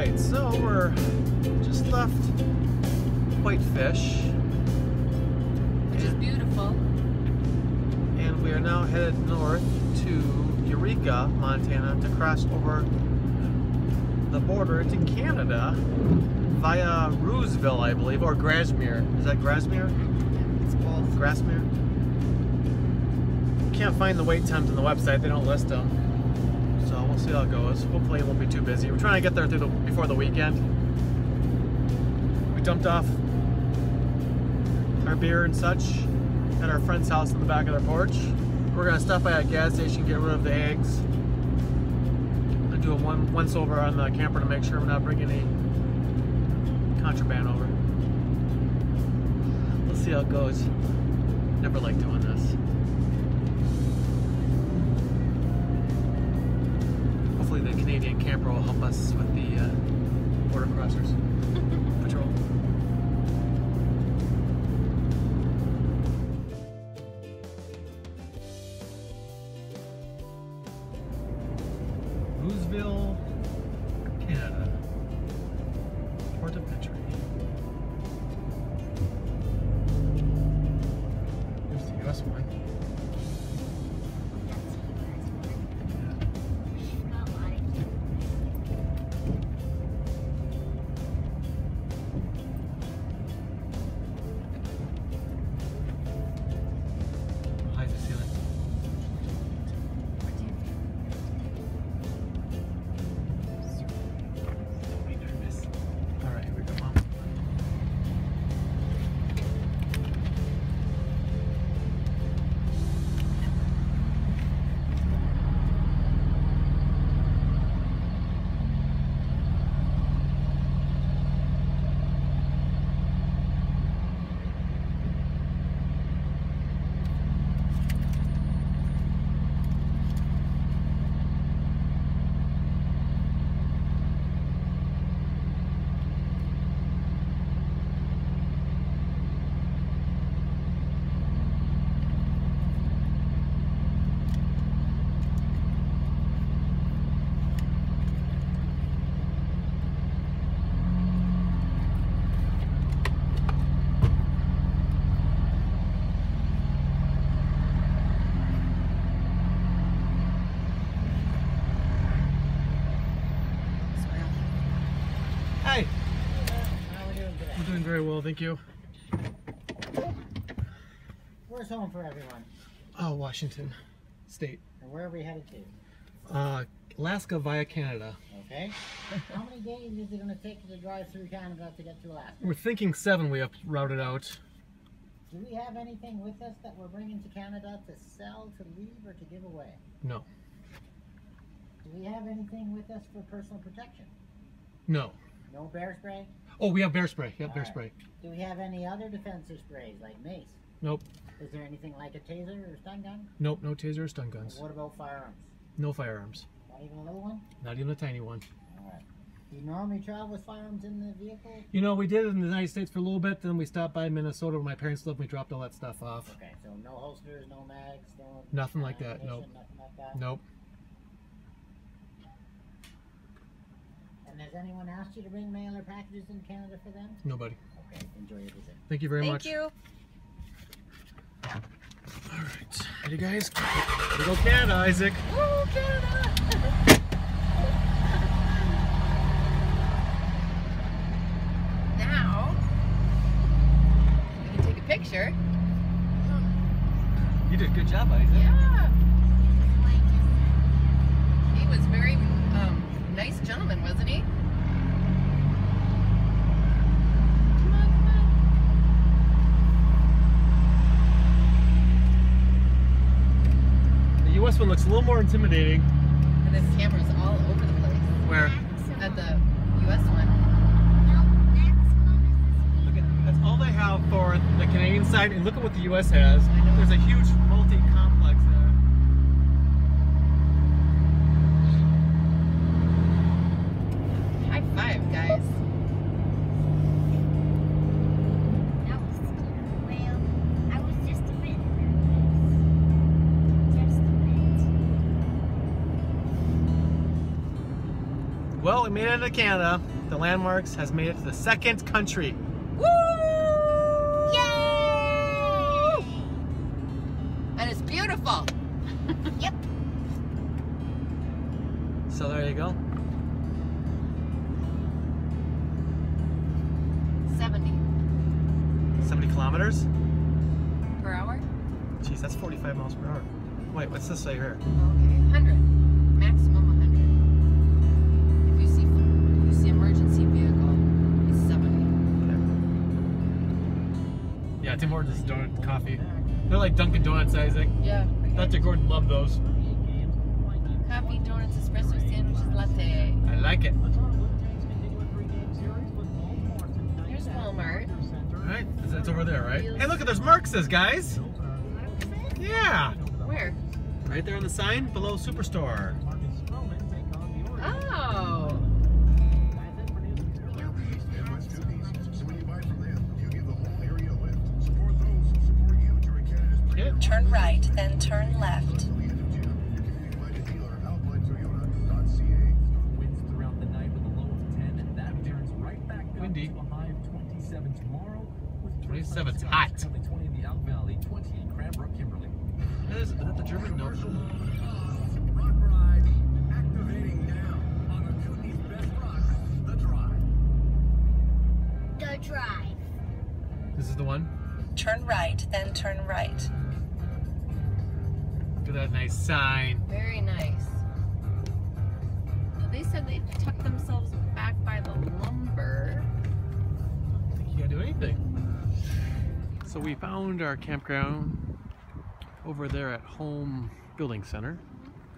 Alright, so we're just left Whitefish Which is beautiful. and we are now headed north to Eureka, Montana to cross over the border to Canada via Rooseville, I believe, or Grasmere. Is that Grasmere? It's both. Grasmere? Can't find the wait times on the website, they don't list them. See how it goes. Hopefully it won't be too busy. We're trying to get there through the, before the weekend. We dumped off our beer and such at our friend's house in the back of their porch. We're gonna stop by a gas station, get rid of the eggs. And do a one once over on the camper to make sure we're not bringing any contraband over. Let's see how it goes. Never like doing this. Canadian camper will help us with the uh, border crossers patrol. Rooseville, very well, thank you. Where's home for everyone? Oh, Washington State. And where are we headed to? Uh, Alaska via Canada. Okay. How many days is it going to take you to drive through Canada to get to Alaska? We're thinking seven we have routed out. Do we have anything with us that we're bringing to Canada to sell, to leave, or to give away? No. Do we have anything with us for personal protection? No. No bear spray? Oh, we have bear spray. Yep, bear Alright. spray. Do we have any other defensive sprays like mace? Nope. Is there anything like a taser or stun gun? Nope, no taser or stun And guns. what about firearms? No firearms. Not even a little one? Not even a tiny one. Alright. Do you normally travel with firearms in the vehicle? You know, we did it in the United States for a little bit, then we stopped by Minnesota where my parents lived, we dropped all that stuff off. Okay, so no holsters, no mags, no Nothing like that, nope. Nothing like that. Nope. And has anyone asked you to bring mail or packages in Canada for them? Nobody. Okay, enjoy your visit. Thank you very Thank much. Thank you. Alright. Ready guys? Here go Canada, Isaac. Woo, Canada! Uh. now, we can take a picture. You did a good job, Isaac. Yeah. He was very nice gentleman, wasn't he? Come on, come on. The US one looks a little more intimidating. And then cameras all over the place. Where? At the US one. Look at that's all they have for the Canadian side, and look at what the US has. There's a huge Well, we made it into Canada. The Landmarks has made it to the second country. Woo! Yay! And it's beautiful. Yep. So there you go. 70 70 kilometers. per hour. Jeez, that's 45 miles per hour. Wait, what's this say here? Okay, 100. Tim Hortons is donut coffee. They're like Dunkin' Donuts, Isaac. Yeah. Dr. Gordon loved those. Coffee, donuts, espresso sandwiches, latte. I like it. Here's Walmart. Right, that's over there, right? Hey, look at there's Mark's, guys. Eh? Yeah, Where? right there on the sign below Superstore. Turn right, then turn left. Winds throughout the night with a low of 10, and that turns right back up Windy. to a 27 tomorrow. With 27 's hot. Currently 20 in the Out Valley, 20 Cranbrook, Kimberley. Is, is that the German note? Rock ride activating now on the Kootenay's best rock, The Drive. The drive. This is the one. Turn right, then turn right. Look at that nice sign. Very nice. They said they tucked themselves back by the lumber. I don't think you gotta do anything. So we found our campground over there at Home Building Center.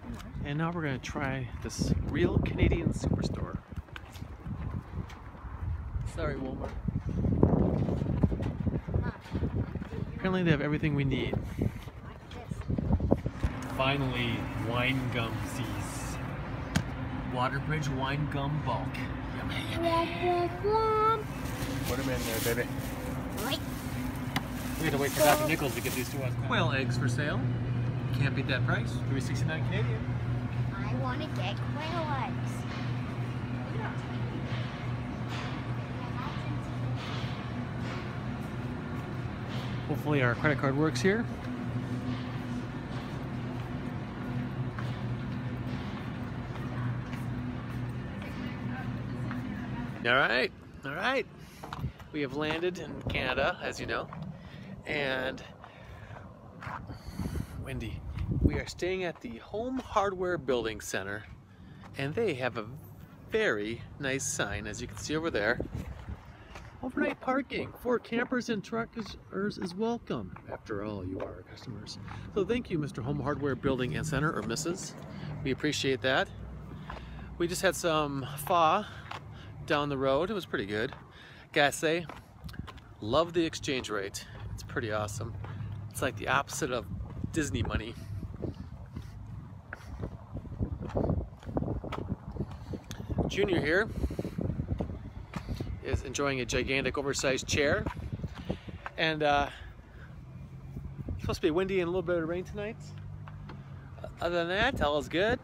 Mm-hmm. And now we're gonna try this real Canadian Superstore. Sorry, Walmart. Ah. Apparently they have everything we need. Finally, wine gumsies. Waterbridge wine gum bulk. Yummy, yummy. Put them in there, baby. Right. We had to wait for Dr. Nichols to get these to us. Quail eggs for sale. Can't beat that price. 369 Canadian. I want to get quail eggs. Hopefully our credit card works here. All right. We have landed in Canada, as you know, and Wendy, we are staying at the Home Hardware Building Center, and they have a very nice sign, as you can see over there. Overnight parking for campers and truckers is welcome. After all, you are our customers. So thank you, Mr. Home Hardware Building and Center, or Mrs. We appreciate that. We just had some pho down the road. It was pretty good. Say, love the exchange rate. It's pretty awesome. It's like the opposite of Disney money. Junior here is enjoying a gigantic oversized chair. And uh, it's supposed to be windy and a little bit of rain tonight. Other than that, all is good.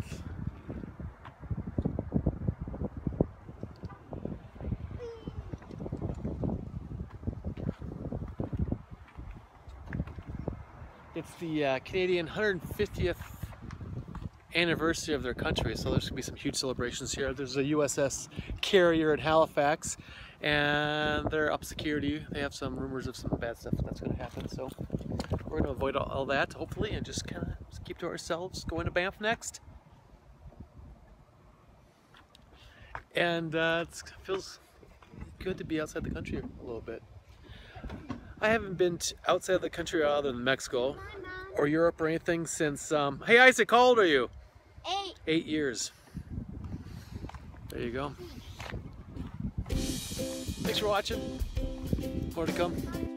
The uh, Canadian 150th anniversary of their country, so there's gonna be some huge celebrations here. There's a USS carrier at Halifax, and they're up security. They have some rumors of some bad stuff that's gonna happen, so we're gonna avoid all, that, hopefully, and just kind of keep to ourselves. Going to Banff next, and uh, it feels good to be outside the country a little bit. I haven't been outside the country other than Mexico or Europe or anything since. Um, hey Isaac, how old are you? Eight. Eight years. There you go. Thanks for watching. More to come.